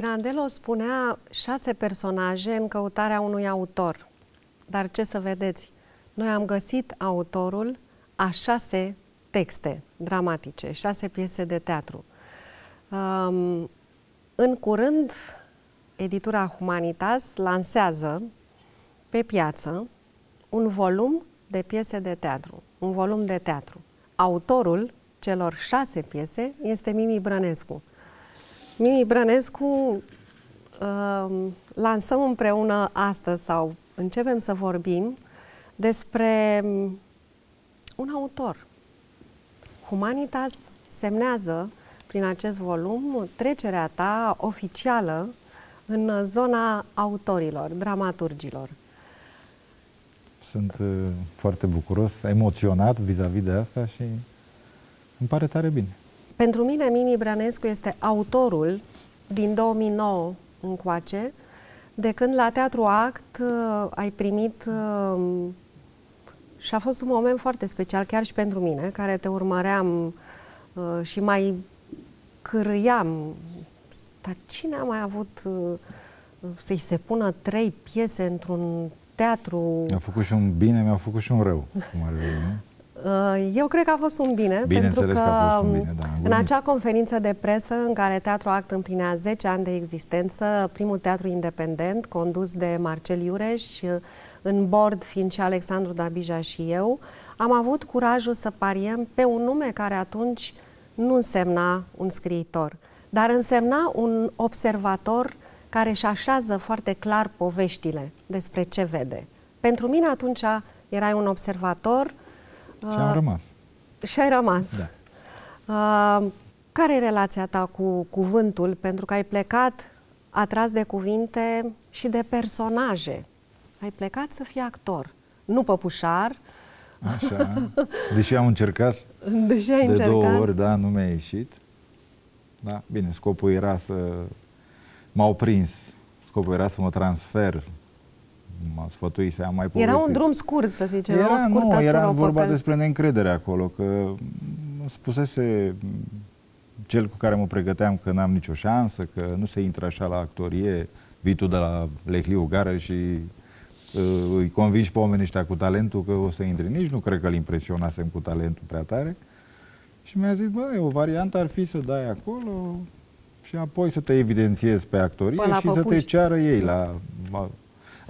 Pirandello spunea șase personaje în căutarea unui autor. Dar ce să vedeți, noi am găsit autorul a șase texte dramatice, șase piese de teatru. Um, în curând, editura Humanitas lansează pe piață un volum de piese de teatru, un volum de teatru. Autorul celor șase piese este Mimi Brănescu. Mimi Brănescu uh, lansăm împreună astăzi sau începem să vorbim despre un autor. Humanitas semnează prin acest volum trecerea ta oficială în zona autorilor, dramaturgilor. Sunt uh, foarte bucuros, emoționat vis-a-vis de asta și îmi pare tare bine. Pentru mine, Mimi Branescu este autorul din 2009 încoace, de când la Teatru Act uh, ai primit uh, și a fost un moment foarte special, chiar și pentru mine, care te urmăream uh, și mai cârâiam. Dar cine a mai avut uh, să-i se pună trei piese într-un teatru? Mi-a făcut și un bine, mi-a făcut și un rău, cum ar veni, nu? Uh, eu cred că a fost un bine, bine pentru că, că a fost un bine, da, în acea conferință de presă în care Teatru Act împlinea 10 ani de existență, primul teatru independent condus de Marcel Iureș, în bord fiind și Alexandru Dabija și eu, am avut curajul să pariem pe un nume care atunci nu însemna un scriitor, dar însemna un observator care își așează foarte clar poveștile despre ce vede. Pentru mine atunci erai un observator și am rămas. Și ai rămas. Da. Uh, care e relația ta cu cuvântul? Pentru că ai plecat atras de cuvinte și de personaje. Ai plecat să fii actor, nu păpușar. Așa. Deși am încercat Deși ai de încercat. două ori, da, nu mi-a ieșit. Da, bine, scopul era să... M-au prins. Scopul era să mă transfer m-a sfătuit să am mai povestit. Era un drum scurt, să zicem. Era, o nu, era vorba făcăl. despre neîncredere acolo, că spusese cel cu care mă pregăteam că n-am nicio șansă, că nu se intră așa la actorie, vii tu de la Lehliu Gară și uh, îi convingi pe oamenii ăștia cu talentul că o să intri. Nici nu cred că îl impresionasem cu talentul prea tare. Și mi-a zis, băi, o variantă ar fi să dai acolo și apoi să te evidențiezi pe actorie Până și să te ceară ei la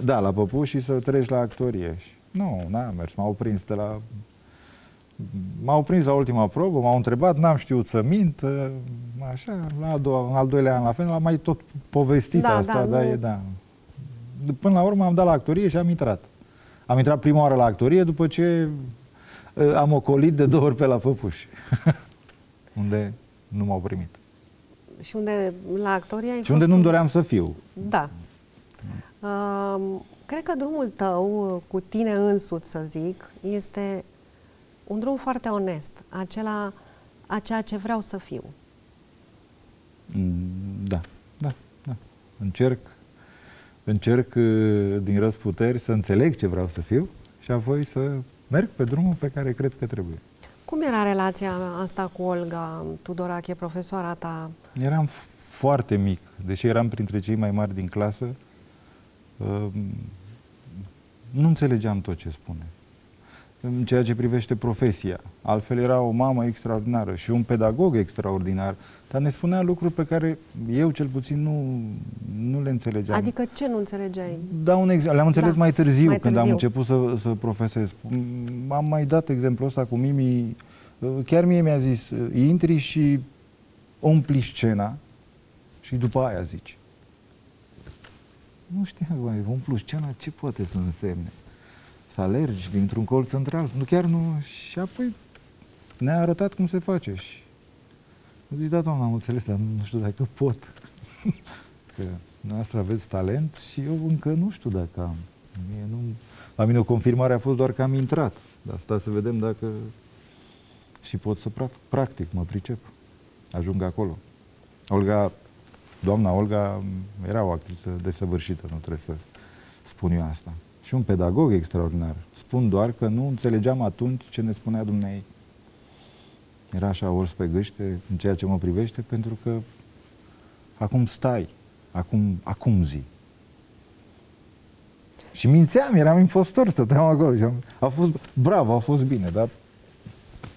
da, la păpuși și să treci la actorie. Nu, n-am mers, m-au prins de la... M-au prins la ultima probă, m-au întrebat, n-am știut să mint, așa, la a doua, al doilea an la fel, am mai tot povestit da, asta, da, da, e, da. Până la urmă am dat la actorie și am intrat. Am intrat prima oară la actorie după ce uh, am ocolit de două ori pe la păpuși, unde nu m-au primit. Și unde la actorie ai Și unde nu-mi doream să fiu. Da. Uh, cred că drumul tău cu tine însuți, să zic, este un drum foarte onest, acela a ceea ce vreau să fiu. Da, da, da. Încerc, încerc din răsputeri să înțeleg ce vreau să fiu și apoi să merg pe drumul pe care cred că trebuie. Cum era relația asta cu Olga Tudorache, profesoara ta? Eram foarte mic, deși eram printre cei mai mari din clasă, nu înțelegeam tot ce spune. În ceea ce privește profesia. Altfel era o mamă extraordinară și un pedagog extraordinar, dar ne spunea lucruri pe care eu cel puțin nu, nu le înțelegeam. Adică ce nu înțelegeai? Da, un exemplu. Le-am înțeles da. mai, târziu, mai târziu, când am început să, să profesez. Am mai dat exemplul ăsta cu Mimi. Chiar mie mi-a zis, intri și umpli scena și după aia zici nu știam, mai umplu scena, ce poate să însemne? Să alergi dintr-un colț central? Nu, chiar nu. Și apoi ne-a arătat cum se face. Și am zis, da, doamna, am înțeles, dar nu știu dacă pot. că noastră aveți talent și eu încă nu știu dacă am. Mie nu... La mine o confirmare a fost doar că am intrat. Dar sta să vedem dacă și pot să practic, mă pricep. Ajung acolo. Olga doamna Olga era o actriță desăvârșită, nu trebuie să spun eu asta. Și un pedagog extraordinar. Spun doar că nu înțelegeam atunci ce ne spunea Dumnezeu. Era așa ors pe gâște în ceea ce mă privește, pentru că acum stai Acum, acum zi. Și mințeam, eram impostor, stăteam acolo și am, a fost, bravo, a fost bine, dar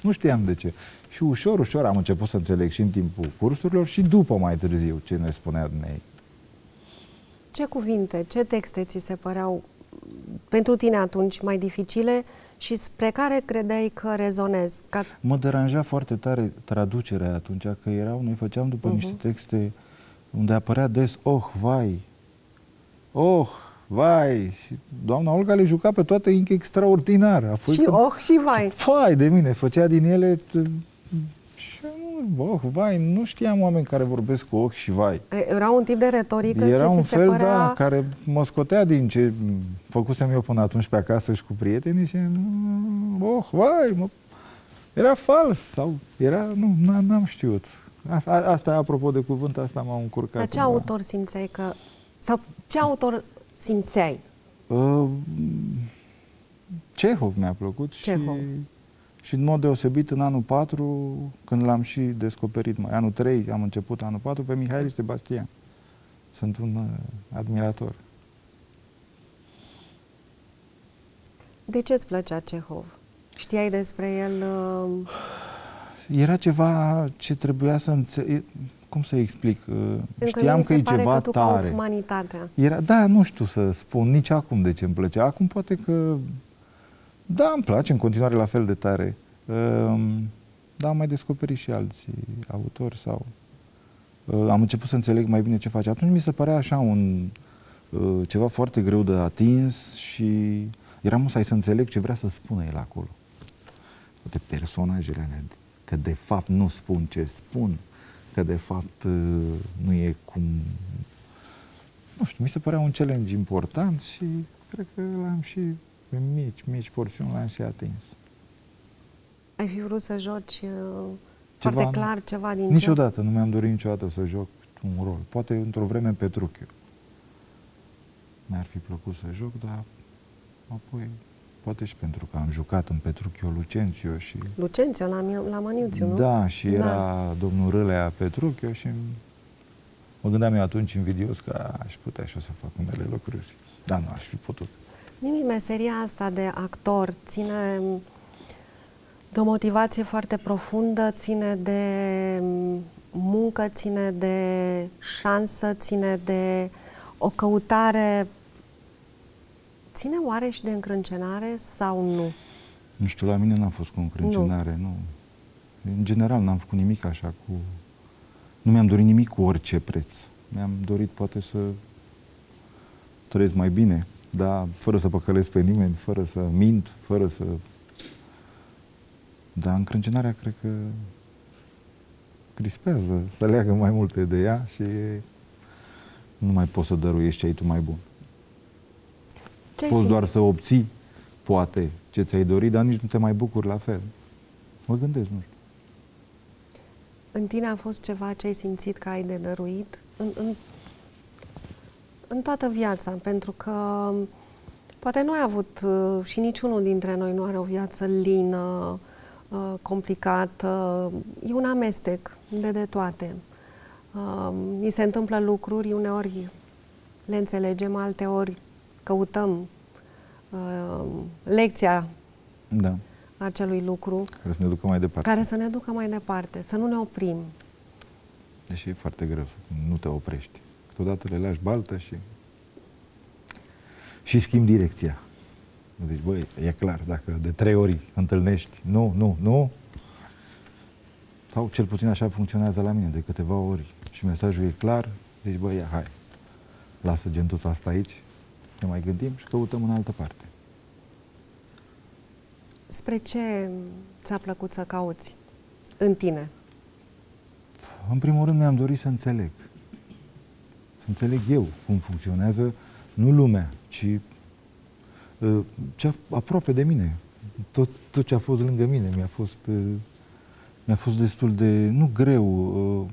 nu știam de ce. Și ușor, ușor am început să înțeleg și în timpul cursurilor și după mai târziu ce ne spunea dumnei. Ce cuvinte, ce texte ți se păreau pentru tine atunci mai dificile și spre care credeai că rezonezi? Ca... Mă deranja foarte tare traducerea atunci, că erau, noi făceam după uh-huh. niște texte unde apărea des, oh, vai, oh, vai, și doamna Olga le juca pe toate încă extraordinar. Apoi și când, oh și vai. Vai de mine, făcea din ele și oh, vai, nu știam oameni care vorbesc cu ochi și vai. Era un tip de retorică Era ce un ți fel, se părea... da, care mă scotea din ce făcusem eu până atunci pe acasă și cu prietenii și oh, vai, mă... era fals sau era, nu, n-am știut. Asta, asta, apropo de cuvânt, asta m-a încurcat. Dar ce autor simțeai că, sau ce autor simțeai? Uh, Cehov mi-a plăcut Cehov. și, și în mod deosebit în anul 4, când l-am și descoperit, mai anul 3 am început anul 4, pe Mihail Sebastian. Sunt un uh, admirator. De ce îți plăcea Cehov? Știai despre el? Uh... Era ceva ce trebuia să înțeleg cum să explic? Uh, Pentru Știam că, că e ceva că tare. umanitatea. Era, da, nu știu să spun nici acum de ce îmi plăcea. Acum poate că, da, îmi place în continuare la fel de tare. Um, da, am mai descoperit și alții autori sau uh, am început să înțeleg mai bine ce face. Atunci mi se părea așa un uh, ceva foarte greu de atins și eram musai să înțeleg ce vrea să spună el acolo. Toate personajele alea, că de fapt nu spun ce spun, că de fapt uh, nu e cum... Nu știu, mi se părea un challenge important și cred că l-am și în mici, mici porțiuni l-am și atins. Ai fi vrut să joci uh, ceva, foarte clar ceva din Niciodată, ce? nu mi-am dorit niciodată să joc un rol. Poate într-o vreme în Petruchiu. Mi-ar fi plăcut să joc, dar apoi Poate și pentru că am jucat în Petruchio Lucențio și... Lucențio la, la Maniuțiu, nu? Da, și era da. domnul Râlea Petruchio și mă gândeam eu atunci invidios că aș putea și o să fac unele lucruri. Dar nu aș fi putut. Nimic, meseria asta de actor ține de o motivație foarte profundă, ține de muncă, ține de șansă, ține de o căutare ține oare și de încrâncenare sau nu? Nu știu, la mine n-a fost cu încrâncenare, nu. nu. În general n-am făcut nimic așa cu... Nu mi-am dorit nimic cu orice preț. Mi-am dorit poate să trăiesc mai bine, dar fără să păcălesc pe nimeni, fără să mint, fără să... Dar încrâncenarea cred că crispează, să leagă mai multe de ea și nu mai poți să dăruiești ce ai tu mai bun. Ce Poți doar să obții, poate, ce ți-ai dorit, dar nici nu te mai bucuri la fel. Mă gândesc, nu știu. În tine a fost ceva ce ai simțit că ai de dăruit? În, în, în toată viața, pentru că poate nu ai avut uh, și niciunul dintre noi nu are o viață lină, uh, complicată, e un amestec de de toate. Uh, ni se întâmplă lucruri, uneori le înțelegem, alteori căutăm uh, lecția da. acelui lucru. Care să ne ducă mai departe. Care să ne ducă mai departe, să nu ne oprim. Deși e foarte greu să nu te oprești. Câteodată le lași baltă și și schimbi direcția. Deci, băi, e clar, dacă de trei ori întâlnești, nu, nu, nu, sau cel puțin așa funcționează la mine, de câteva ori și mesajul e clar, zici, băi, ia, hai, lasă gentuța asta aici, ne mai gândim și căutăm în altă parte. Spre ce ți-a plăcut să cauți în tine? În primul rând mi-am dorit să înțeleg. Să înțeleg eu cum funcționează nu lumea, ci uh, cea aproape de mine. Tot, tot ce a fost lângă mine mi-a fost, uh, mi-a fost destul de, nu greu, uh,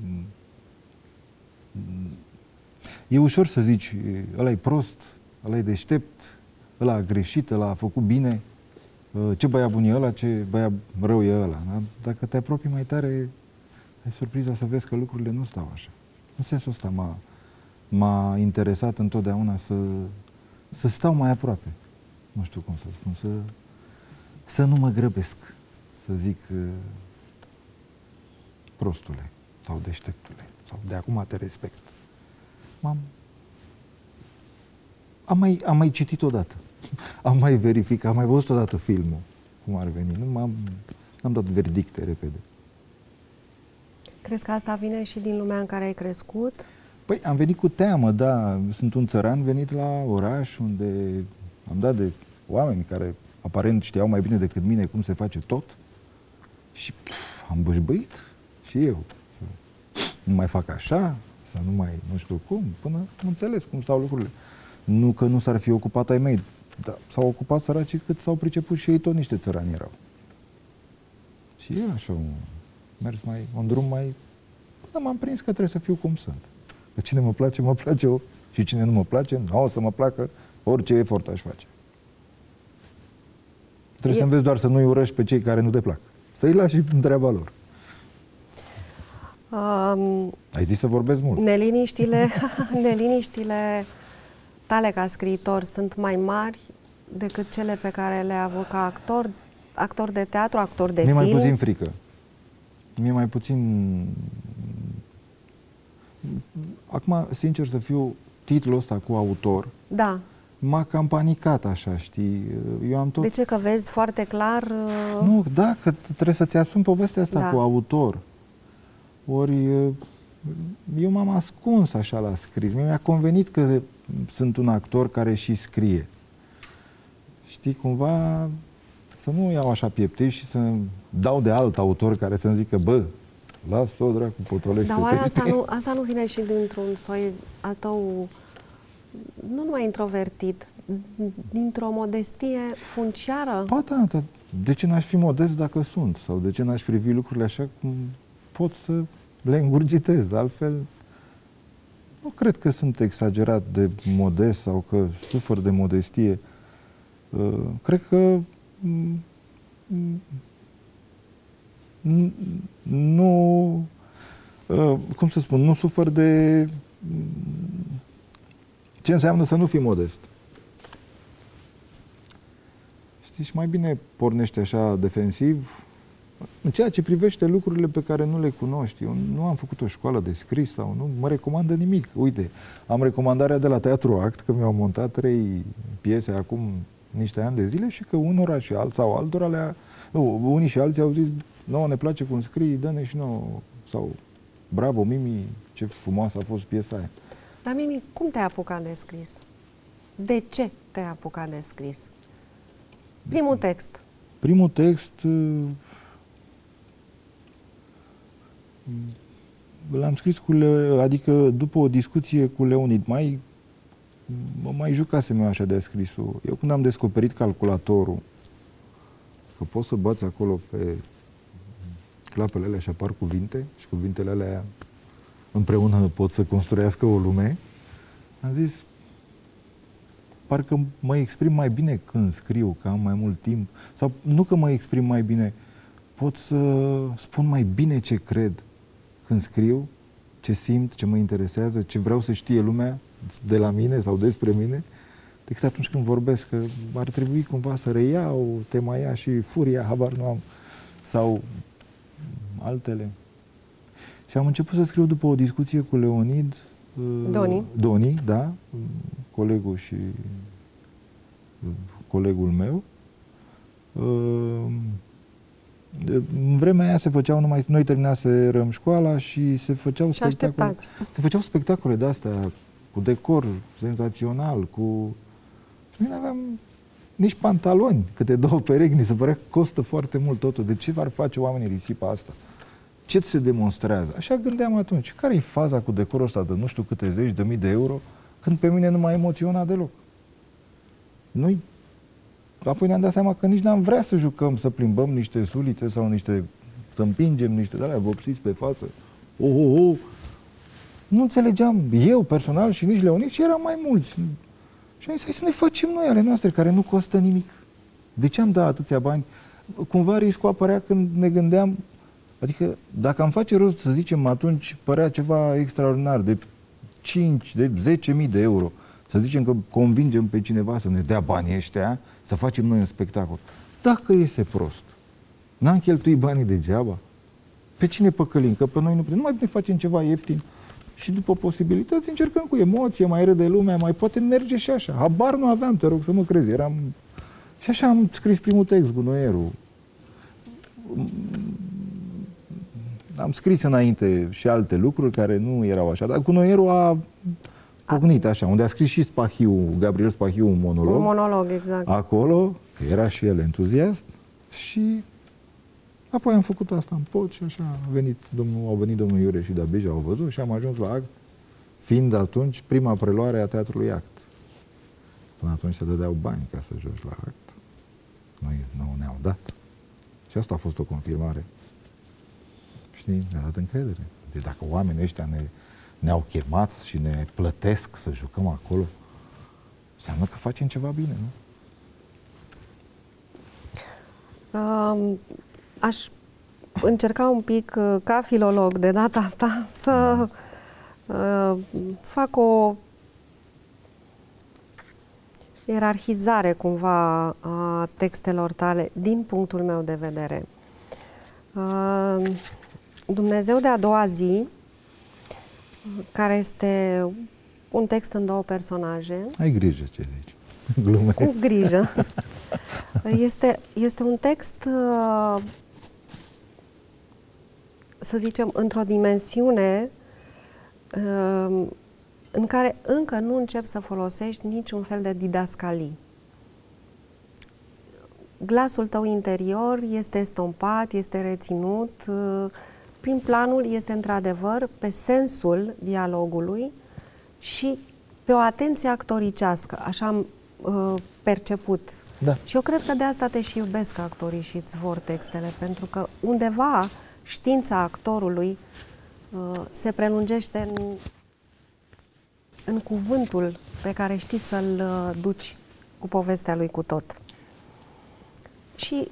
e ușor să zici, ăla e prost, ăla e deștept, ăla a greșit, ăla a făcut bine, uh, ce băiat bun e ăla, ce băiat rău e ăla. Da? Dacă te apropii mai tare, ai surpriza să vezi că lucrurile nu stau așa. În sensul ăsta m-a, m-a interesat întotdeauna să, să stau mai aproape. Nu știu cum să spun, să, să nu mă grăbesc, să zic uh, prostule sau deșteptule sau de acum te respect. M-am am mai, am mai citit odată, am mai verificat, am mai văzut odată filmul, cum ar veni. Nu m-am, am dat verdicte repede. Crezi că asta vine și din lumea în care ai crescut? Păi am venit cu teamă, da. Sunt un țăran venit la oraș unde am dat de oameni care aparent știau mai bine decât mine cum se face tot și pf, am bășbăit și eu. Să nu mai fac așa, să nu mai, nu știu cum, până am înțeles cum stau lucrurile. Nu că nu s-ar fi ocupat ai mei, dar s-au ocupat săracii cât s-au priceput și ei tot niște țărani erau. Și e așa un mers mai, un drum mai... Da, m-am prins că trebuie să fiu cum sunt. Că cine mă place, mă place eu. Și cine nu mă place, nu o să mă placă orice efort aș face. Trebuie e... să înveți doar să nu-i urăști pe cei care nu te plac. Să-i lași în treaba lor. Um, Ai zis să vorbesc mult. Neliniștile, neliniștile tale ca scriitor sunt mai mari decât cele pe care le-ai avut ca actor, actor de teatru, actor de Mi-e film? mai puțin frică. Mi-e mai puțin... Acum, sincer să fiu, titlul ăsta cu autor da. m-a cam panicat așa, știi? Eu am tot... De ce? Că vezi foarte clar... Uh... Nu, da, că trebuie să-ți asumi povestea asta da. cu autor. Ori eu m-am ascuns așa la scris. Mi-a convenit că sunt un actor care și scrie. Știi, cumva să nu iau așa pieptiș și să dau de alt autor care să-mi zică, bă, las-o, dracu, potolește Dar oare asta nu, asta nu vine și dintr-un soi al tău, nu numai introvertit, dintr-o modestie funciară? Ba da, dar de ce n-aș fi modest dacă sunt? Sau de ce n-aș privi lucrurile așa cum pot să le îngurgitez? Altfel, nu cred că sunt exagerat de modest sau că sufăr de modestie. Uh, cred că nu, uh, cum să spun, nu sufăr de ce înseamnă să nu fii modest. Știți, și mai bine pornește așa defensiv în ceea ce privește lucrurile pe care nu le cunoști. Eu nu am făcut o școală de scris sau nu mă recomandă nimic. Uite, am recomandarea de la Teatru Act, că mi-au montat trei piese acum niște ani de zile și că unora și alt sau altora le nu, unii și alții au zis, nouă ne place cum scrii, dă-ne și nouă. Sau, bravo, Mimi, ce frumoasă a fost piesa aia. Dar Mimi, cum te-ai apucat de scris? De ce te-ai apucat de scris? Primul text. Primul text uh, l-am scris cu Le- adică după o discuție cu Leonid, mai mă mai jucasem eu așa de scrisul. Eu când am descoperit calculatorul, că poți să bați acolo pe clapele alea și apar cuvinte și cuvintele alea împreună pot să construiască o lume, am zis, parcă mă exprim mai bine când scriu, că am mai mult timp. Sau nu că mă exprim mai bine, pot să spun mai bine ce cred când scriu, ce simt, ce mă interesează, ce vreau să știe lumea de la mine sau despre mine, decât atunci când vorbesc, că ar trebui cumva să reiau tema aia și furia, habar nu am, sau altele. Și am început să scriu după o discuție cu Leonid uh, Doni. Doni, da, colegul și uh, colegul meu. Uh, în vremea aia se făceau numai, noi terminaserăm școala și se făceau și spectacole. Așteptați. Se făceau spectacole de astea cu decor senzațional, cu... Și noi nu aveam nici pantaloni, câte două perechi, ni se părea că costă foarte mult totul. De ce v-ar face oamenii risipa asta? Ce se demonstrează? Așa gândeam atunci. Care e faza cu decorul ăsta de nu știu câte zeci de mii de euro, când pe mine nu m-a emoționat deloc? Nu-i Apoi ne-am dat seama că nici n-am vrea să jucăm, să plimbăm niște sulite sau niște, să împingem niște de alea vopsiți pe față. Oh, oh, oh. Nu înțelegeam eu personal și nici Leonid și eram mai mulți. Și am zis, hai să ne facem noi ale noastre, care nu costă nimic. De ce am dat atâția bani? Cumva riscul apărea când ne gândeam, adică dacă am face rost, să zicem, atunci părea ceva extraordinar, de 5, de 10.000 de euro, să zicem că convingem pe cineva să ne dea banii ăștia, să facem noi un spectacol. Dacă iese prost, n-am cheltuit banii degeaba. Pe cine păcălim? Că pe noi nu, nu mai bine facem ceva ieftin și după posibilități încercăm cu emoție, mai râde lumea, mai poate merge și așa. Habar nu aveam, te rog să mă crezi, eram... Și așa am scris primul text, Gunoierul. Am scris înainte și alte lucruri care nu erau așa, dar Gunoierul a pocnit așa, unde a scris și Spahiu, Gabriel Spahiu, un monolog. Un monolog, exact. Acolo, că era și el entuziast și apoi am făcut asta în pot și așa a venit domnul, au venit domnul Iure și Dabija, au văzut și am ajuns la act, fiind atunci prima preluare a teatrului act. Până atunci se dădeau bani ca să joci la act. Noi nu ne-au dat. Și asta a fost o confirmare. Știi, ne-a dat încredere. Deci dacă oamenii ăștia ne, ne-au chemat și ne plătesc să jucăm acolo, înseamnă că facem ceva bine, nu? Uh, aș încerca un pic, uh, ca filolog de data asta, să uh, fac o ierarhizare cumva a textelor tale din punctul meu de vedere. Uh, Dumnezeu de a doua zi, care este un text în două personaje. Ai grijă ce zici. Glumesc. Cu grijă. Este, este un text, uh, să zicem, într-o dimensiune uh, în care încă nu încep să folosești niciun fel de didascalii. Glasul tău interior este estompat, este reținut, uh, prin planul este într-adevăr pe sensul dialogului și pe o atenție actoricească, așa am uh, perceput. Da. Și eu cred că de asta te și iubesc actorii și îți vor textele, pentru că undeva știința actorului uh, se prelungește în, în cuvântul pe care știi să-l uh, duci cu povestea lui cu tot. Și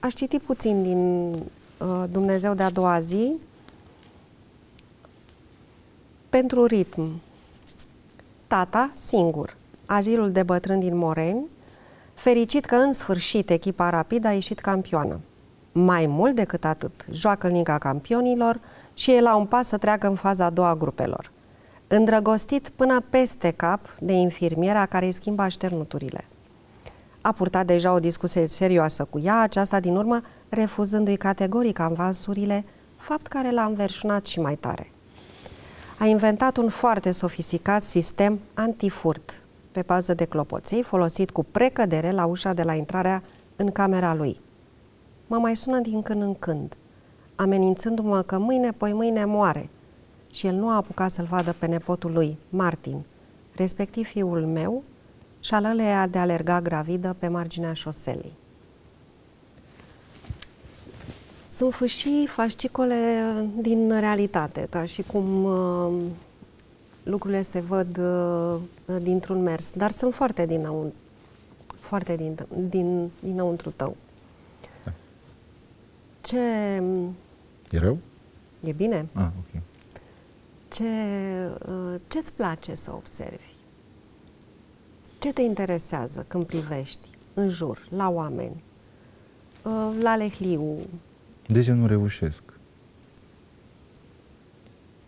aș citi puțin din uh, Dumnezeu de a doua zi pentru ritm. Tata singur, azilul de bătrâni din Moreni, fericit că în sfârșit echipa rapid a ieșit campioană. Mai mult decât atât, joacă în Liga Campionilor și e la un pas să treacă în faza a doua grupelor. Îndrăgostit până peste cap de infirmiera care îi schimba așternuturile. A purtat deja o discuție serioasă cu ea, aceasta din urmă refuzându-i categoric avansurile, fapt care l-a înverșunat și mai tare. A inventat un foarte sofisticat sistem antifurt pe bază de clopoței, folosit cu precădere la ușa de la intrarea în camera lui. Mă mai sună din când în când, amenințându-mă că mâine, poi mâine moare. Și el nu a apucat să-l vadă pe nepotul lui, Martin, respectiv fiul meu, și alăleia de a alerga gravidă pe marginea șoselei. Sunt fâșii fascicole din realitate, ca și cum uh, lucrurile se văd uh, dintr-un mers, dar sunt foarte dinăuntru, foarte din, din, dinăuntru tău. Da. Ce... E rău? E bine. Ah, ok. Ce, uh, ce-ți place să observi? Ce te interesează când privești în jur, la oameni, uh, la lehliu? De ce nu reușesc?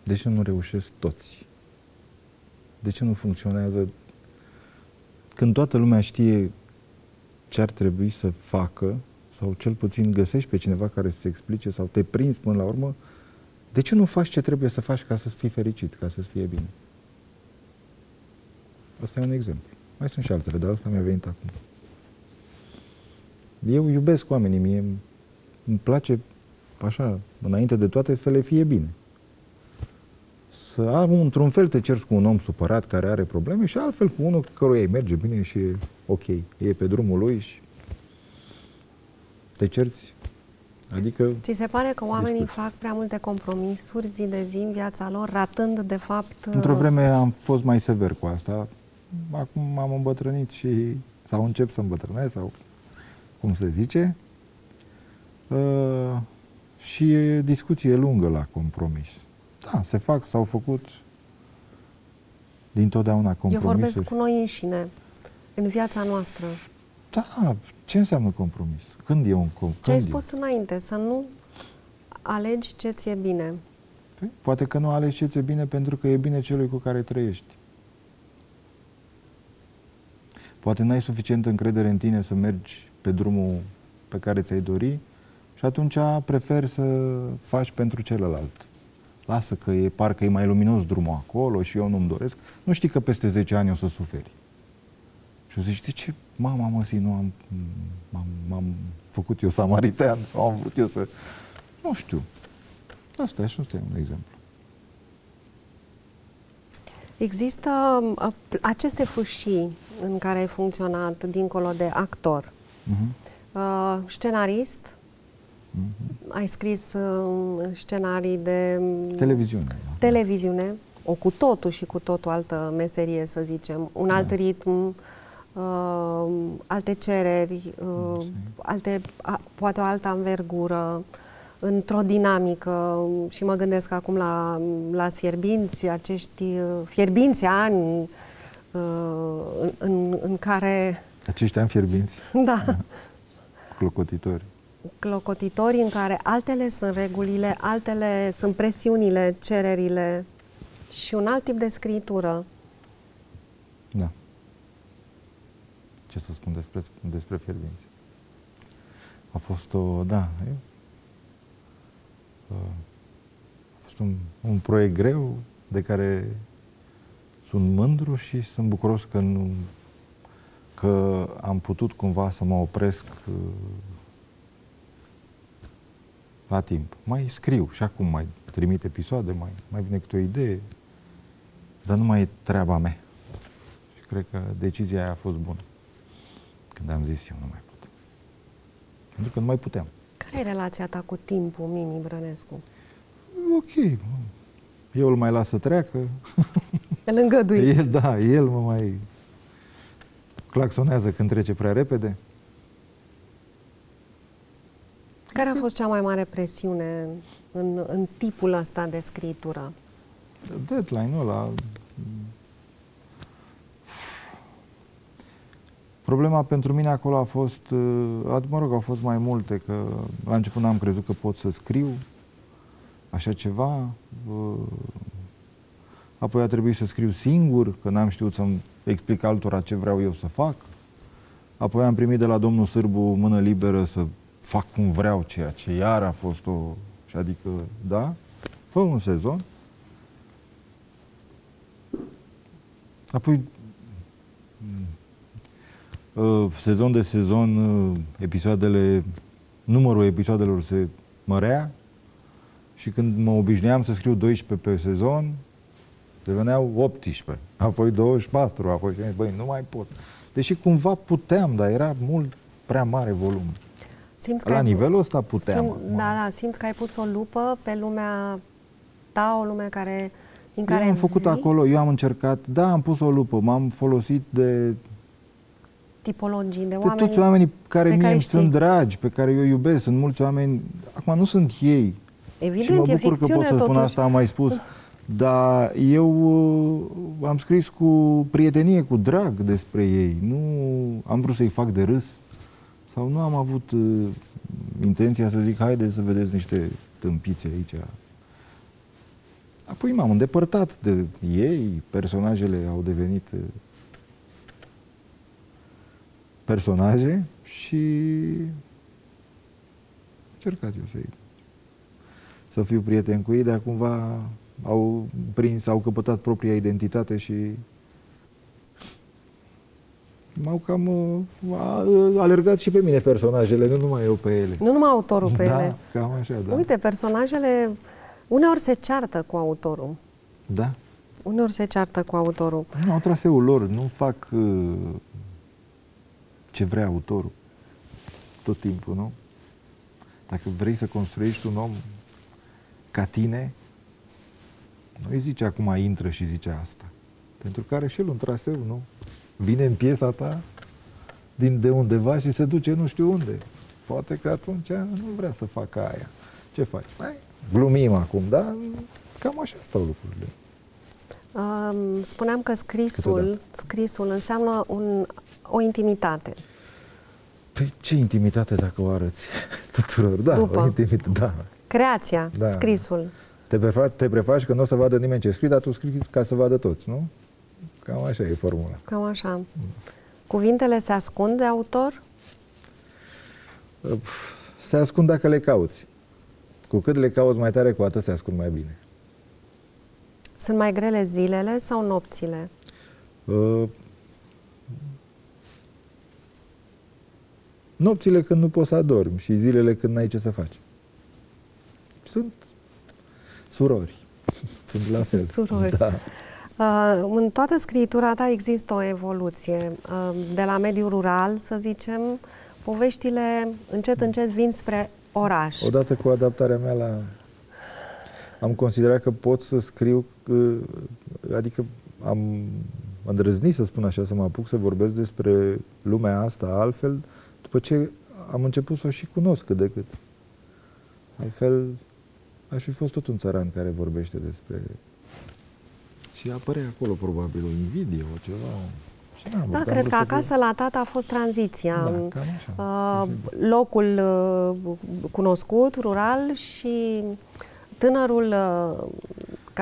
De ce nu reușesc toți? De ce nu funcționează când toată lumea știe ce ar trebui să facă sau cel puțin găsești pe cineva care să-ți explice sau te prinzi până la urmă, de ce nu faci ce trebuie să faci ca să-ți fii fericit, ca să-ți fie bine? Asta e un exemplu. Mai sunt și altele, dar asta mi-a venit acum. Eu iubesc oamenii, mie îmi place așa, înainte de toate, să le fie bine să am într-un fel te ceri cu un om supărat care are probleme și altfel cu unul căruia îi merge bine și e ok, e pe drumul lui și te cerți. Adică... Ți se pare că oamenii discuți. fac prea multe compromisuri zi de zi în viața lor, ratând de fapt... Într-o vreme am fost mai sever cu asta. Acum am îmbătrânit și... sau încep să îmbătrânesc sau cum se zice. Uh, și e discuție lungă la compromis. Da, se fac, s-au făcut din totdeauna Eu compromisuri. vorbesc cu noi înșine, în viața noastră. Da, ce înseamnă compromis? Când e un compromis? Ce ai spus înainte, să nu alegi ce ți-e bine. Păi, poate că nu alegi ce ți-e bine pentru că e bine celui cu care trăiești. Poate n-ai suficientă încredere în tine să mergi pe drumul pe care ți-ai dori și atunci preferi să faci pentru celălalt. Lasă că e, parcă e mai luminos drumul acolo și eu nu-mi doresc. Nu știi că peste 10 ani o să suferi. Și o să zici, de ce, mama mă, nu am, m-am, m-am făcut eu samaritean sau am vrut eu să... Nu știu. Asta, așa este un exemplu. Există uh, aceste fâșii în care ai funcționat dincolo de actor, Uh-huh. uh, scenarist, Uh-huh. ai scris uh, scenarii de Televiziune. da. televiziune, o cu totul și cu totul altă meserie, să zicem, un alt Da. ritm, uh, alte cereri, uh, Sim. alte, a, poate o altă învergură, într-o dinamică și mă gândesc acum la, la fierbinți, acești uh, fierbinți ani uh, în, în, în care, Acești ani fierbinți, da, clocotitori. clocotitori în care altele sunt regulile, altele sunt presiunile, cererile și un alt tip de scritură. Da. Ce să spun despre, despre fierbinți? A fost o, da, e, a fost un, un proiect greu de care sunt mândru și sunt bucuros că, nu, că am putut cumva să mă opresc uh, la timp. Mai scriu și acum mai trimit episoade, mai, mai vine câte o idee, dar nu mai e treaba mea. Și cred că decizia aia a fost bună. Când am zis eu nu mai pot. Pentru că nu mai puteam. Care e relația ta cu timpul, Mimi Brănescu? Ok. Eu îl mai las să treacă. El îngădui. El, da, el mă mai claxonează când trece prea repede. Care a fost cea mai mare presiune în, în tipul ăsta de scritură? Deadline-ul ăla... Problema pentru mine acolo a fost, uh, mă rog, au fost mai multe, că la început n-am crezut că pot să scriu așa ceva, uh, apoi a trebuit să scriu singur, că n-am știut să-mi explic altora ce vreau eu să fac, apoi am primit de la domnul Sârbu mână liberă să fac cum vreau, ceea ce iar a fost o... Și adică, da, fă un sezon, Apoi, uh, sezon de sezon, uh, episoadele, numărul episoadelor se mărea și când mă obișnuiam să scriu 12 pe sezon, deveneau 18, apoi 24, apoi, băi, nu mai pot. Deși cumva puteam, dar era mult prea mare volum. Simți La ai- nivelul ăsta puteam. Sim, acum. da, da, simți că ai pus o lupă pe lumea ta, o lume care, din care eu am făcut vii, acolo, eu am încercat, da, am pus o lupă, m-am folosit de tipologii de de oameni. toți oamenii care pe mie care îmi știi. sunt dragi, pe care eu iubesc. Sunt mulți oameni, acum nu sunt ei. Evident, și mă e bucur că ficțiune pot să spun totuși. asta, am mai spus. Dar eu uh, am scris cu prietenie, cu drag despre ei. Nu am vrut să-i fac de râs. Sau nu am avut uh, intenția să zic, haide să vedeți niște tâmpițe aici. Apoi m-am îndepărtat de ei, personajele au devenit uh, personaje și încercat eu să-i să fiu prieten cu ei, dar cumva au prins, au căpătat propria identitate și m-au cam uh, a, alergat și pe mine personajele, nu numai eu pe ele. Nu numai autorul pe da, ele. cam așa, da. Uite, personajele uneori se ceartă cu autorul. Da. Uneori se ceartă cu autorul. Nu au traseul lor, nu fac uh, ce vrea autorul tot timpul, nu? Dacă vrei să construiești un om ca tine, nu îi zice acum intră și zice asta. Pentru că are și el un traseu, nu? Vine în piesa ta din de undeva și se duce nu știu unde. Poate că atunci nu vrea să facă aia. Ce faci? Hai, glumim acum, dar cam așa stau lucrurile. Um, spuneam că scrisul, scrisul înseamnă un, o intimitate. Păi ce intimitate dacă o arăți tuturor? Da, După. o intimitate, da. Creația, Da. scrisul. Te, prefaci, te prefaci că nu o să vadă nimeni ce scrii, dar tu scrii ca să vadă toți, nu? Cam așa e formula. Cam așa. Cuvintele se ascund de autor? Se ascund dacă le cauți. Cu cât le cauți mai tare, cu atât se ascund mai bine. Sunt mai grele zilele sau nopțile? Uh, nopțile când nu poți să adormi și zilele când n-ai ce să faci. Sunt surori. Sunt la fel. surori. Da. Uh, în toată scritura ta există o evoluție. Uh, de la mediul rural, să zicem, poveștile încet, încet vin spre oraș. Odată cu adaptarea mea la... Am considerat că pot să scriu, uh, adică am îndrăznit să spun așa, să mă apuc să vorbesc despre lumea asta altfel, după ce am început să o și cunosc cât de cât. Altfel, aș fi fost tot un țăran care vorbește despre... Și apare acolo probabil o invidie, o ceva... Și n-am Da, vrut, am cred vrut că să acasă la tata a fost tranziția. Da, cam așa. Uh, locul uh, cunoscut, rural și tânărul uh,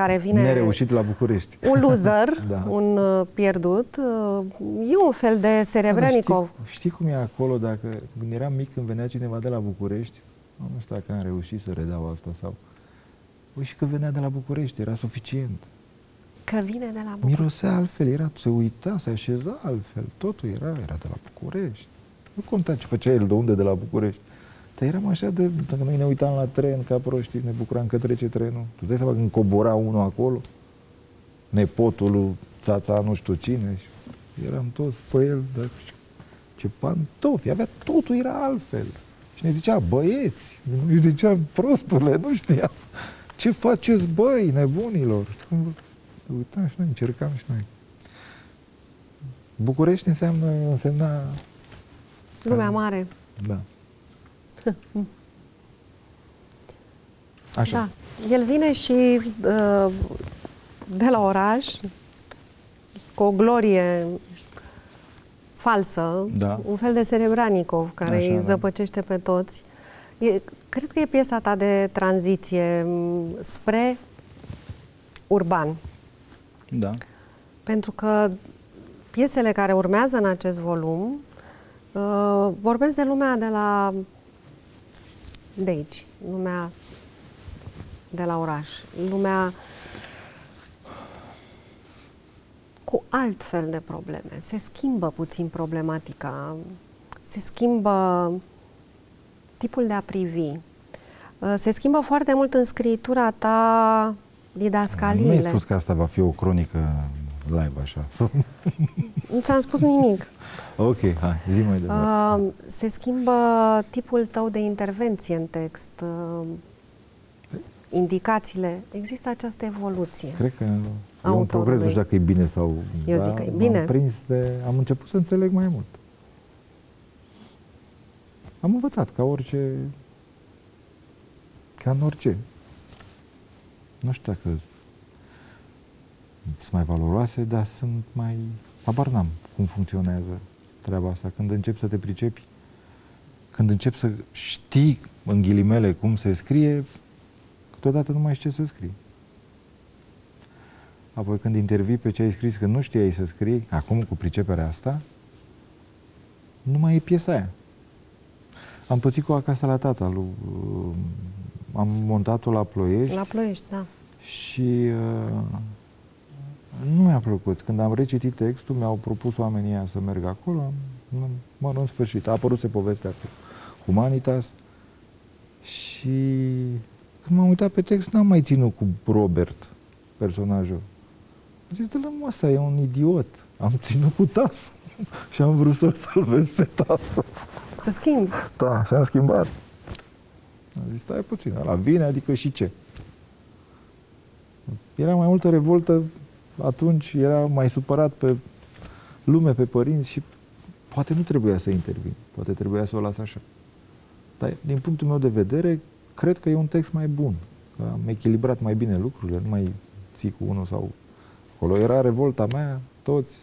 care vine... Nereușit la București. Un loser, Da. un uh, pierdut. Uh, e un fel de Serebrenikov. Da, știi, știi cum e acolo dacă când eram mic, când venea cineva de la București, nu știu dacă am reușit să redau asta sau... Păi și că venea de la București, era suficient. Că vine de la București. Mirosea altfel, era, se uita, se așeza altfel, totul era, era de la București. Nu conta ce făcea el, de unde de la București. Dar eram așa de, dacă noi ne uitam la tren ca proști, ne bucuram că trece trenul. Tu dai seama când cobora unul acolo, nepotul lui țața nu știu cine, și eram toți pe el, dar ce pantofi, avea totul era altfel. Și ne zicea, băieți, eu ziceam, prostule, nu știam. Ce faceți, băi, nebunilor? Și cum uitam și noi, încercam și noi. București înseamnă, însemna... Lumea mare. Da. Așa. Da. El vine și uh, de la oraș cu o glorie falsă, Da. un fel de Serebranikov care Așa, îi da. zăpăcește pe toți. E, cred că e piesa ta de tranziție m, spre urban. Da. Pentru că piesele care urmează în acest volum uh, vorbesc de lumea de la de aici, lumea de la oraș, lumea cu alt fel de probleme. Se schimbă puțin problematica, se schimbă tipul de a privi. Uh, Se schimbă foarte mult în scritura ta Nu didascaliile. mi-ai spus că asta va fi o cronică live așa. Sau- Nu ți-am spus nimic. ok, hai, zi mai departe. Uh, se schimbă tipul tău de intervenție în text, uh, indicațiile. Există această evoluție. Cred că e un autorului. progres, nu știu dacă e bine sau... Eu zic că e bine. Am prins de... Am început să înțeleg mai mult. Am învățat ca orice... Ca în orice. Nu știu dacă sunt mai valoroase, dar sunt mai... Habar n-am cum funcționează treaba asta. Când începi să te pricepi, când începi să știi, în ghilimele, cum se scrie, câteodată nu mai știi ce să scrii. Apoi când intervii pe ce ai scris că nu știai să scrii, acum cu priceperea asta, nu mai e piesa aia. Am pățit cu acasă la tata, lui, uh, am montat-o la Ploiești La ploiești, da. și uh, nu mi-a plăcut. Când am recitit textul, mi-au propus oamenii ăia să merg acolo, am, mă rog, în sfârșit, a apărut povestea cu Humanitas și când m-am uitat pe text, n-am mai ținut cu Robert, personajul. Am zis, dă mă, ăsta e un idiot. Am ținut cu Tasu și am vrut să-l salvez pe Tasu. Să schimbi. Da, și am schimbat. Am zis, stai puțin, la vine, adică și ce? Era mai multă revoltă atunci, era mai supărat pe lume, pe părinți și poate nu trebuia să intervin, poate trebuia să o las așa. Dar, din punctul meu de vedere, cred că e un text mai bun. Că am echilibrat mai bine lucrurile, nu mai ții cu unul sau Acolo era revolta mea, toți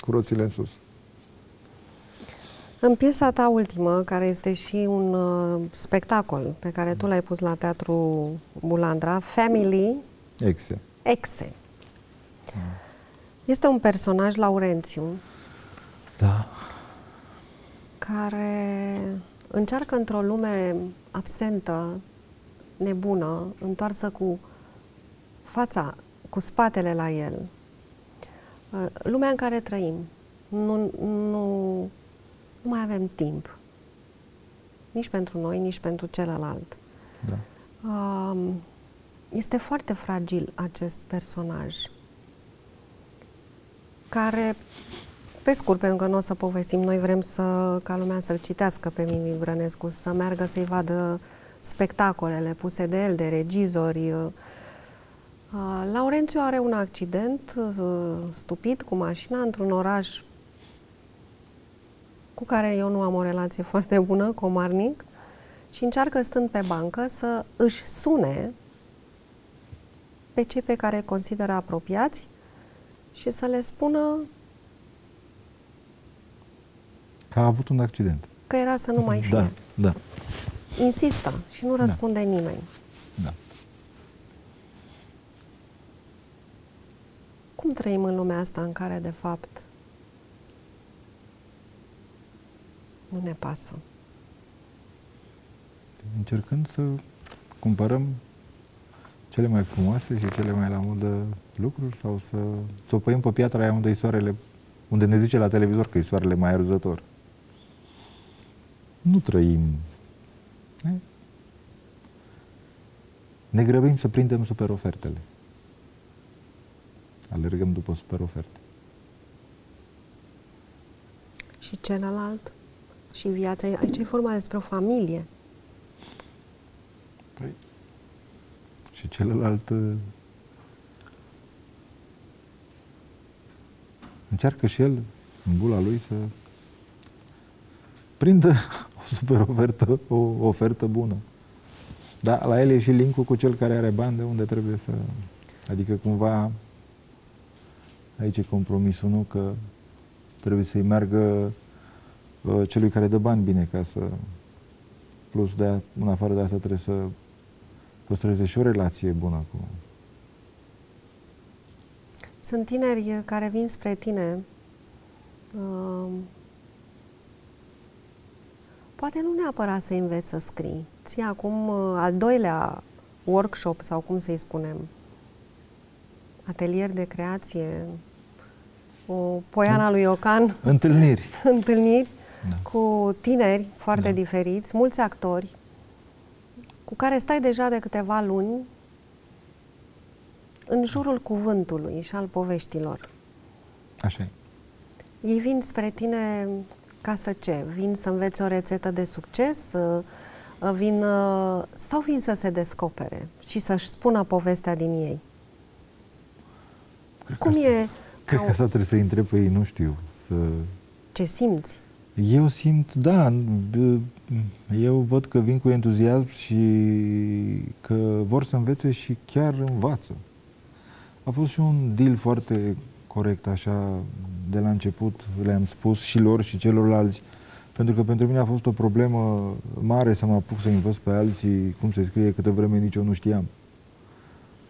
cu roțile în sus. În piesa ta ultimă, care este și un uh, spectacol pe care tu l-ai pus la Teatru Bulandra, Family Exe. Exe. Este un personaj, Laurențiu, Da. care încearcă într-o lume absentă, nebună, întoarsă cu fața, cu spatele la el. Uh, Lumea în care trăim. Nu, nu, nu mai avem timp. Nici pentru noi, nici pentru celălalt. Da. Um, Este foarte fragil acest personaj care, pe scurt, pentru că nu o să povestim, noi vrem să, ca lumea să-l citească pe Mimi Brănescu, să meargă să-i vadă spectacolele puse de el, de regizori. Uh, Laurențiu are un accident uh, stupid cu mașina într-un oraș cu care eu nu am o relație foarte bună, Comarnic, și încearcă stând pe bancă să își sune pe cei pe care îi consideră apropiați și să le spună Că a avut un accident. că era să nu mai fie. Da, da, Insistă și nu răspunde nimeni. da. Cum trăim în lumea asta în care, de fapt, nu ne pasă? Încercând să cumpărăm cele mai frumoase și cele mai la modă lucruri sau să țopăim pe piatra aia unde e soarele, unde ne zice la televizor că e soarele mai arzător. Nu trăim. Ne, ne grăbim să prindem super ofertele. Alergăm după super oferte. Și celălalt? Și viața? Aici e vorba despre o familie. Păi, și celălalt uh, încearcă și el, în bula lui, să prindă o super ofertă, o ofertă bună. Da, la el e și linkul cu cel care are bani de unde trebuie să... Adică cumva aici e compromisul, nu? Că trebuie să-i meargă uh, celui care dă bani bine ca să... Plus de a, în afară de asta trebuie să păstreze și o relație bună cu... Sunt tineri care vin spre tine. Uh, poate nu neapărat să înveți să scrii. Ții acum uh, al doilea workshop sau cum să-i spunem, atelier de creație, o poiana lui Iocan, Întâlniri. întâlniri Da. cu tineri foarte Da. diferiți, mulți actori, cu care stai deja de câteva luni în jurul cuvântului și al poveștilor. Așa e. Ei vin spre tine ca să ce? Vin să înveți o rețetă de succes? uh, Vin, uh, sau vin să se descopere și să-și spună povestea din ei? Cred Cum că asta, e? Cred ca că o- asta trebuie să întreb pe ei, nu știu. Să... Ce simți? Eu simt, da, b- eu văd că vin cu entuziasm și că vor să învețe și chiar învață. A fost și un deal foarte corect, așa, de la început, le-am spus și lor și celorlalți, pentru că pentru mine a fost o problemă mare să mă apuc să învăț pe alții cum se scrie, câtă vreme nici eu nu știam.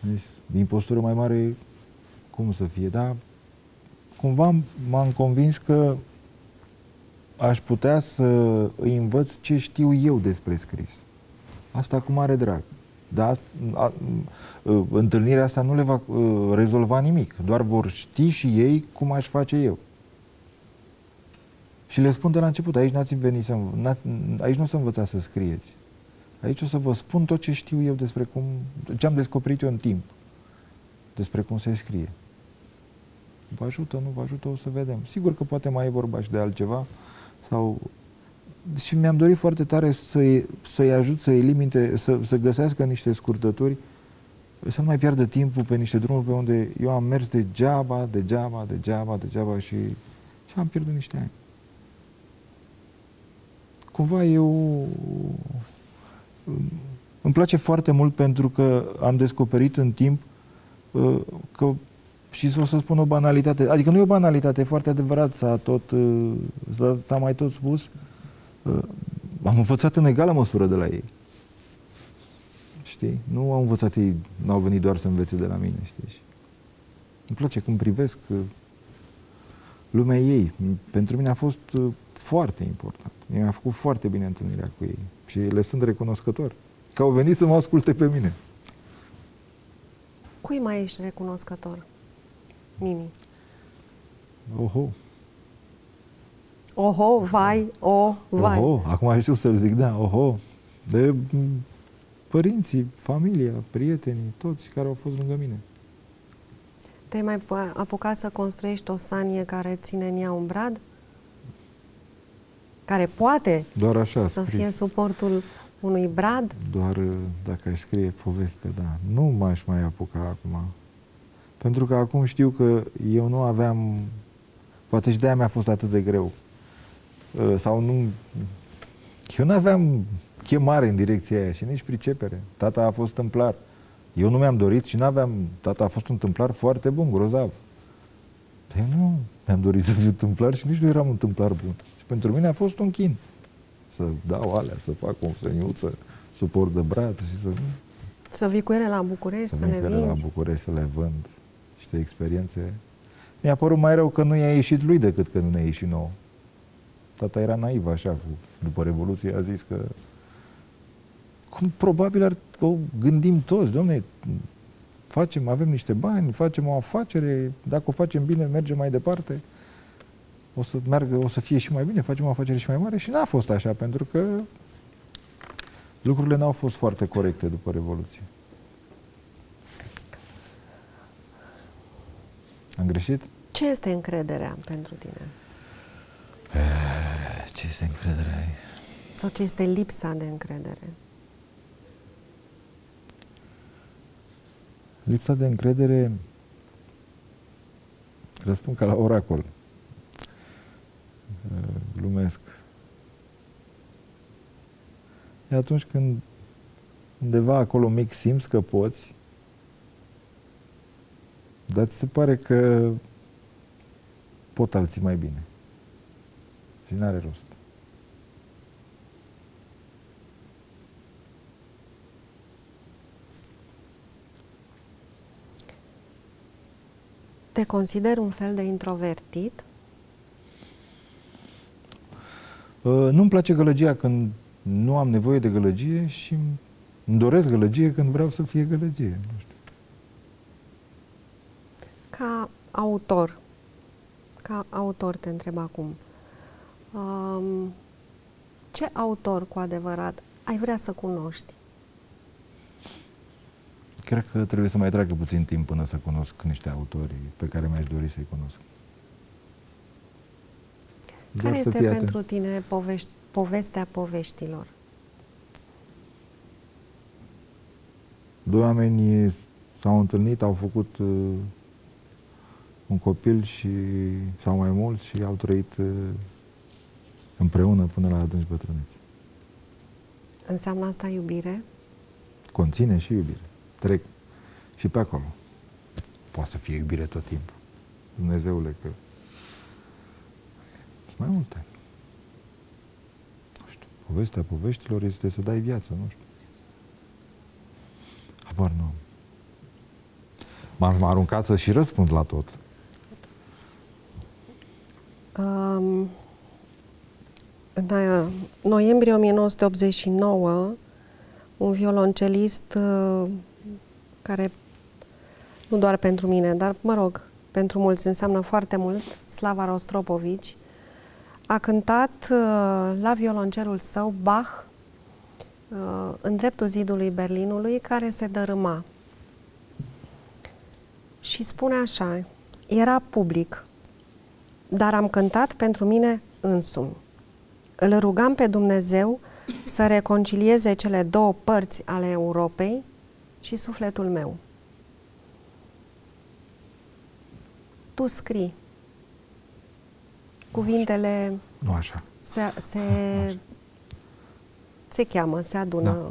Deci, impostură mai mare, cum să fie, dar cumva m-am convins că aș putea să îi învăț ce știu eu despre scris. Asta cu mare drag. Dar a, a, întâlnirea asta nu le va a, rezolva nimic. Doar vor ști și ei cum aș face eu. Și le spun de la început, aici n-ați venit să, înv- n-a- aici nu o să învățați să scrieți. Aici o să vă spun tot ce știu eu despre cum, ce am descoperit eu în timp, despre cum se scrie. Vă ajută, nu vă ajută, o să vedem. Sigur că poate mai e vorba și de altceva. Sau... Și mi-am dorit foarte tare să-i, să-i ajut să elimine, să, să găsească niște scurtături, să nu mai piardă timpul pe niște drumuri pe unde eu am mers degeaba, degeaba, degeaba, degeaba și, și am pierdut niște ani. Cumva eu îmi place foarte mult pentru că am descoperit în timp uh, că și o să spun o banalitate, adică nu e o banalitate, e foarte adevărat, s-a tot, uh, s-a mai tot spus, uh, am învățat în egală măsură de la ei. Știi? Nu am învățat ei, n-au venit doar să învețe de la mine, știi? Îmi place cum privesc uh, lumea ei. Pentru mine a fost foarte important. Mi-a făcut foarte bine întâlnirea cu ei și le sunt recunoscător că au venit să mă asculte pe mine. Cui mai ești recunoscător, Mimi? Oho. Oho, vai, o, vai. Oho, acum știu să-l zic, da, oho. De părinții, familia, prietenii, toți care au fost lângă mine. Te-ai mai apucat să construiești o sanie care ține în ea un brad? Care poate Doar așa să scris. fie suportul unui brad? Doar uh, dacă aș scrie poveste, da. Nu m-aș mai apuca acum. Pentru că acum știu că eu nu aveam... Poate și de-aia mi-a fost atât de greu. Uh, sau nu... Eu nu aveam chemare în direcția aia și nici pricepere. Tata a fost tâmplar. Eu nu mi-am dorit și nu aveam... Tata a fost un tâmplar foarte bun, grozav. Dar eu nu mi-am dorit să fiu tâmplar și nici nu eram un tâmplar bun. Și pentru mine a fost un chin să dau alea, să fac o săniuță, suport de brad și să... Să vii cu ele la București, să, să le vinzi? la București, să le vând. Niște experiențe. Mi-a părut mai rău că nu i-a ieșit lui decât că nu ne-a ieșit nouă. Tata era naiv așa, cu, după Revoluție a zis că cum probabil ar, o gândim toți, domne, facem, avem niște bani, facem o afacere, dacă o facem bine, mergem mai departe o să meargă, o să fie și mai bine, facem o afacere și mai mare și n-a fost așa, pentru că lucrurile n-au fost foarte corecte după Revoluție. Am greșit? Ce este încrederea pentru tine? Eh, ce este încrederea? Sau ce este lipsa de încredere? Lipsa de încredere răspund ca la oracol. Uh, glumesc. E atunci când undeva acolo mic simți că poți, dar ți se pare că pot alții mai bine. Și n-are rost. Te consider un fel de introvertit? Uh, nu-mi place gălăgia când nu am nevoie de gălăgie și îmi doresc gălăgie când vreau să fie gălăgie. Nu știu. Ca autor, ca autor te întreb acum, um, ce autor cu adevărat ai vrea să cunoști? Cred că trebuie să mai treacă puțin timp până să cunosc niște autori pe care mi-aș dori să-i cunosc. Care este pentru tine povești, povestea poveștilor? Doi oameni s-au întâlnit, au făcut uh, un copil și sau mai mulți și au trăit uh, împreună până la adânci bătrânețe. Înseamnă asta iubire? Conține și iubire. Trec și pe acolo. Poate să fie iubire tot timpul. Dumnezeule, că mai multe. Nu știu. Povestea poveștilor este să dai viață, nu știu. Habar nu. M-am aruncat să și răspund la tot. Um, în noiembrie 1989, un violoncelist uh, care nu doar pentru mine, dar, mă rog, pentru mulți înseamnă foarte mult, Slava Rostropovici, a cântat uh, la violoncelul său Bach uh, în dreptul zidului Berlinului care se dărâma. Și spune așa, era public, dar am cântat pentru mine însumi. Îl rugam pe Dumnezeu să reconcilieze cele două părți ale Europei și sufletul meu. Tu scrii cuvintele nu așa. Se, se, așa. se cheamă, se adună. Da.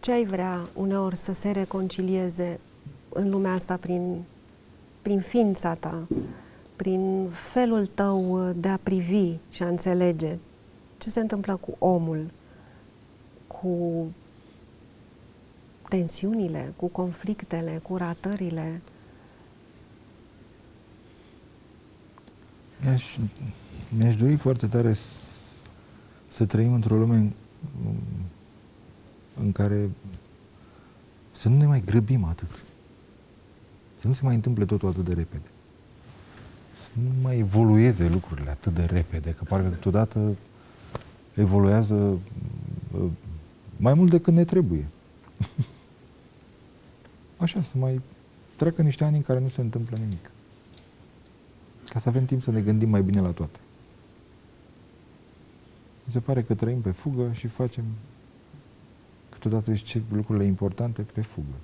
Ce ai vrea uneori să se reconcilieze în lumea asta prin, prin ființa ta, prin felul tău de a privi și a înțelege ce se întâmplă cu omul, cu tensiunile, cu conflictele, cu ratările. Mi-aș, mi-aș dori foarte tare să, să trăim într-o lume în, în care să nu ne mai grăbim atât. Să nu se mai întâmple totul atât de repede. Să nu mai evolueze lucrurile atât de repede, că parcă câteodată evoluează uh, mai mult decât ne trebuie. Așa, să mai treacă niște ani în care nu se întâmplă nimic. Ca să avem timp să ne gândim mai bine la toate. Mi se pare că trăim pe fugă și facem câteodată și lucrurile importante pe fugă.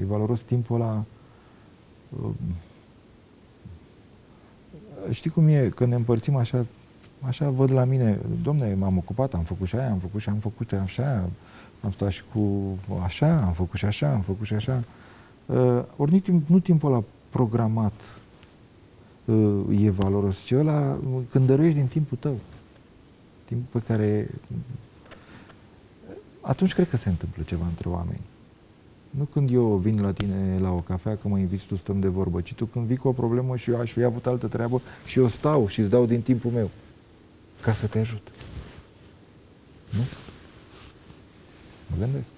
E valoros timpul ăla uh, știi cum e, când ne împărțim așa, așa văd la mine, domne, m-am ocupat, am făcut și aia, am făcut și am făcut așa, am stat și cu așa, am făcut și așa, am făcut și așa. Uh, ori nu, timp, nu timpul ăla programat uh, e valoros, ci ăla când dăruiești din timpul tău. Timpul pe care... Atunci cred că se întâmplă ceva între oameni. Nu când eu vin la tine la o cafea, că mă inviți tu, stăm de vorbă, ci tu când vii cu o problemă și eu aș fi avut altă treabă și eu stau și îți dau din timpul meu ca să te ajut. Nu? Mă gândesc.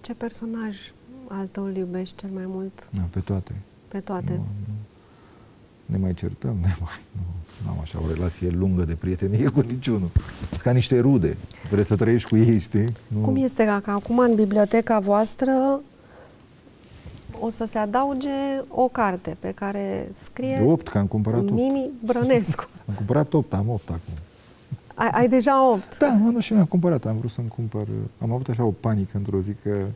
Ce personaj al tău îl iubești cel mai mult? Da, pe toate. Pe toate? Nu, nu ne mai certăm, ne mai, nu am așa o relație lungă de prietenie cu niciunul. Sunt ca niște rude, vreți să trăiești cu ei, știi? Nu. Cum este că acum în biblioteca voastră o să se adauge o carte pe care scrie... Opt, că am cumpărat opt. Mimi Brănescu. am cumpărat opt, am opt acum. Ai, ai deja opt? Da, mă, nu și mi-am cumpărat, am vrut să-mi cumpăr... Am avut așa o panică într-o zi că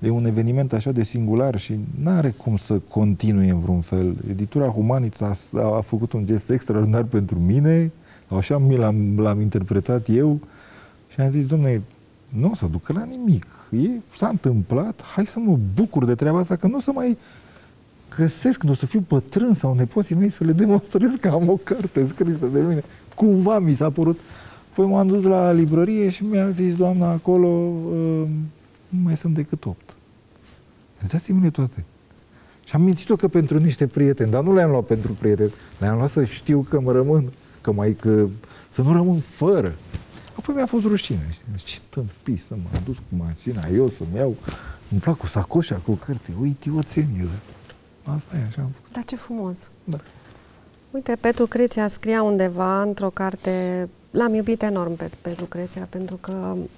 E un eveniment așa de singular și nu are cum să continue în vreun fel. Editura Humanița a, a făcut un gest extraordinar pentru mine, așa mi l-am, l-am interpretat eu și am zis, domnule, nu o să ducă la nimic. E, s-a întâmplat, hai să mă bucur de treaba asta, că nu o să mai găsesc când o să fiu bătrân sau nepoții mei să le demonstrez că am o carte scrisă de mine. Cumva mi s-a părut. Păi m-am dus la librărie și mi-a zis doamna acolo, uh, nu mai sunt decât opt. Dați-mi toate. Și am mințit-o că pentru niște prieteni, dar nu le-am luat pentru prieteni, le-am luat să știu că mă rămân, că mai că, să nu rămân fără. Apoi mi-a fost rușine, știi? Ce tâmpi să mă duc cu mașina, eu să-mi iau, îmi plac cu sacoșa, cu cărți, o idioțenie. Da. Asta e, așa am făcut. Dar ce frumos. Da. Uite, Petru Creția scria undeva într-o carte, l-am iubit enorm pe Petru Creția, pentru că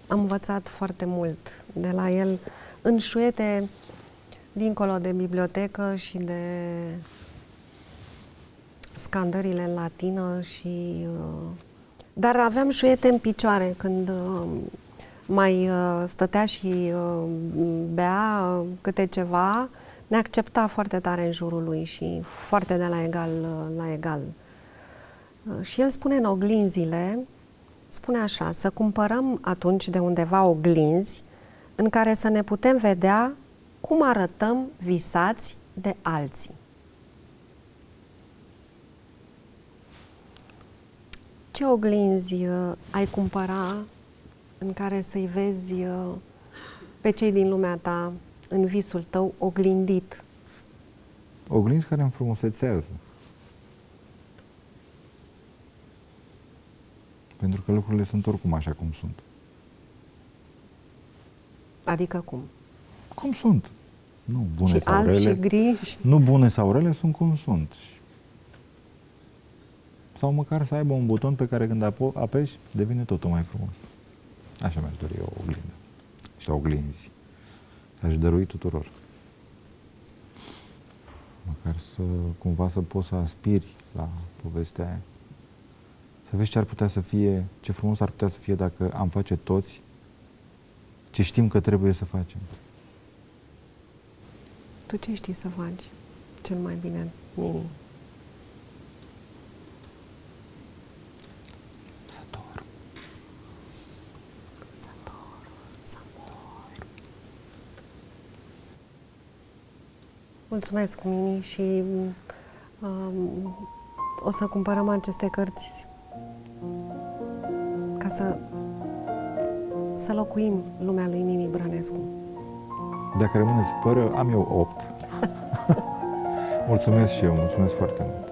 am învățat foarte mult de la el în șuete dincolo de bibliotecă și de scandările în latină și... Uh, dar aveam șuiete în picioare când uh, mai uh, stătea și bea câte ceva, ne accepta foarte tare în jurul lui și foarte de la egal la egal. Și el spune în oglinzile, spune așa, să cumpărăm atunci de undeva oglinzi în care să ne putem vedea cum arătăm visați de alții. Ce oglinzi uh, ai cumpăra în care să-i vezi uh, pe cei din lumea ta în visul tău oglindit? Oglinzi care înfrumusețează. Pentru că lucrurile sunt oricum așa cum sunt. Adică cum? cum sunt. Nu bune și sau alb rele. și gri. Nu bune sau rele, sunt cum sunt. Sau măcar să aibă un buton pe care când apeși, devine totul mai frumos. Așa mi-aș dori eu o oglindă. Și oglinzi. Aș dărui tuturor. Măcar să cumva să poți să aspiri la povestea aia să vezi ce ar putea să fie, ce frumos ar putea să fie dacă am face toți ce știm că trebuie să facem. Tu ce știi să faci cel mai bine, Mini? Să dorm. Să dorm, să mor. Mulțumesc, Mini, și um, o să cumpărăm aceste cărți ca să, să locuim lumea lui Mimi Brănescu. Dacă rămâneți fără, am eu 8. mulțumesc și eu, mulțumesc foarte mult.